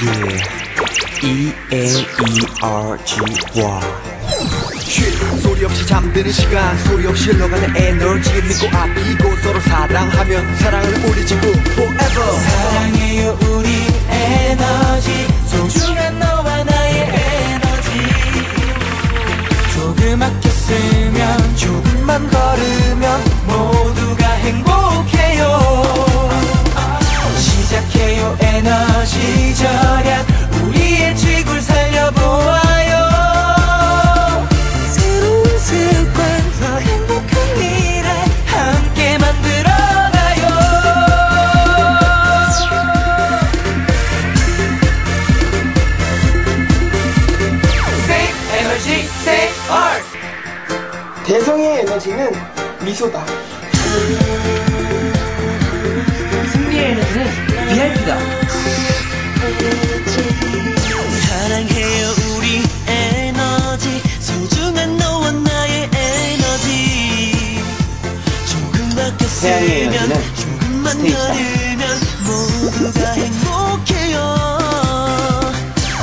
D-A-E-R-G-Y 쉴 소리 없이 잠드는 시간 소리 없이 흘러가는 에너지. 믿고 아끼고 서로 사랑하면 사랑을 우리 지구 forever. 사랑해요 우리 에너지. 소중한 너와 나의 에너지. 조금 아껴 쓰면 조금만 걸으면 모두가 행복해요 에너지 절약 우리의 지구를 살려보아요 새로운 습관 더 행복한 미래 함께 만들어가요 Save energy, save earth. 대성의 에너지는 미소다. 승리의 에너지는 VIP다. 태양의 에너지는 조금만 스테이지다. 모두가 행복해요.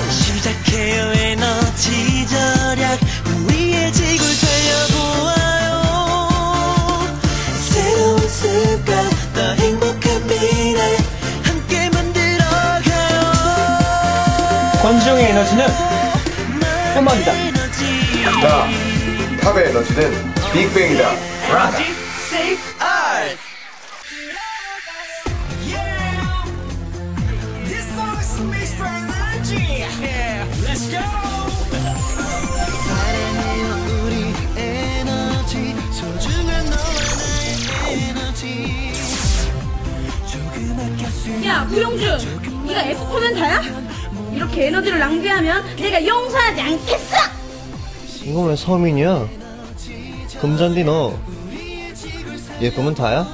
시작해요 에너지 절약. 우리의 지구를 살려보아요. 새로운 습관 더 행복한 미래. 함께 만들어가요. 권지용의 에너지는 음악이다. 자, 탑의 에너지는 빅뱅이다. Save Earth. 야 무용준. 네가 F코면 다야? 이렇게 에너지를 낭비하면 내가 용서하지 않겠어? 이거 왜 서민이야? 금잔디 너 예쁘면 다야?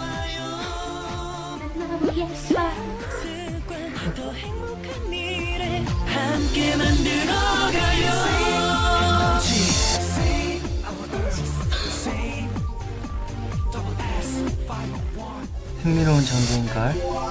흥미로운 장소인걸?